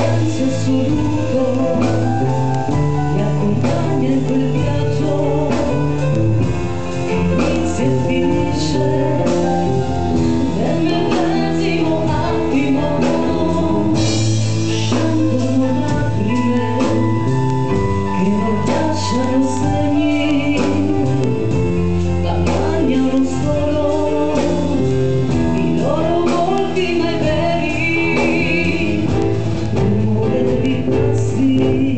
silenzio assoluto che accompagna quel viaggio. Che inizia e finisce nel millesimo attimo scendono lacrime che non lasciano sempre. vazia.